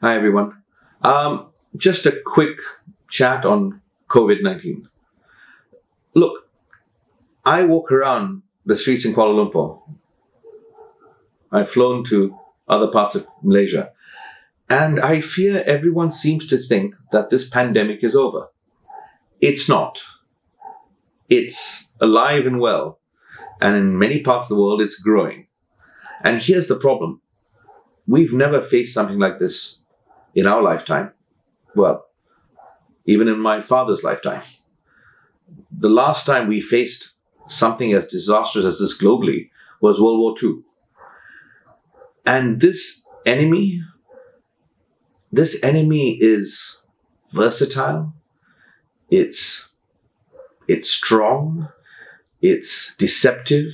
Hi, everyone. Um, just a quick chat on COVID 19. Look, I walk around the streets in Kuala Lumpur. I've flown to other parts of Malaysia. And I fear everyone seems to think that this pandemic is over. It's not. It's alive and well. And in many parts of the world, it's growing. And here's the problem we've never faced something like this in our lifetime. Well, even in my father's lifetime. The last time we faced something as disastrous as this globally was World War II. And this enemy, this enemy is versatile, it's, it's strong, it's deceptive,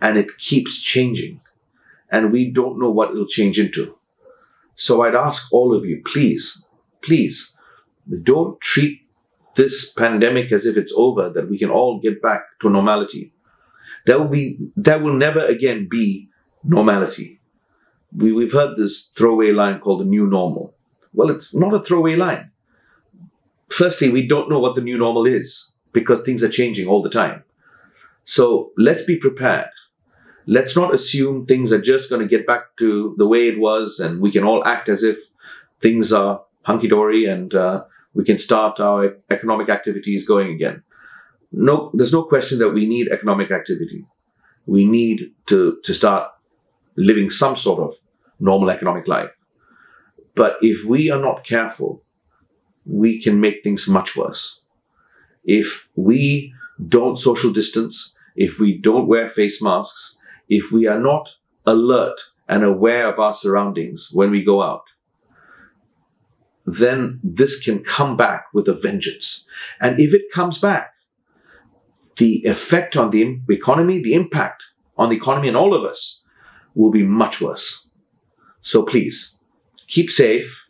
and it keeps changing. And we don't know what it'll change into. So I'd ask all of you, please, please, don't treat this pandemic as if it's over, that we can all get back to normality. There will be, there will never again be normality. We, we've heard this throwaway line called the new normal. Well, it's not a throwaway line. Firstly, we don't know what the new normal is because things are changing all the time. So let's be prepared. Let's not assume things are just going to get back to the way it was and we can all act as if things are hunky dory and uh, we can start our economic activities going again. No, there's no question that we need economic activity. We need to, to start living some sort of normal economic life. But if we are not careful, we can make things much worse. If we don't social distance, if we don't wear face masks, if we are not alert and aware of our surroundings when we go out, then this can come back with a vengeance. And if it comes back, the effect on the economy, the impact on the economy and all of us will be much worse. So please, keep safe,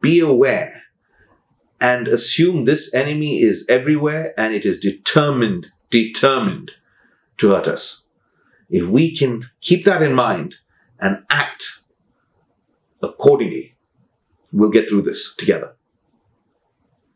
be aware, and assume this enemy is everywhere and it is determined, determined to hurt us. If we can keep that in mind and act accordingly, we'll get through this together.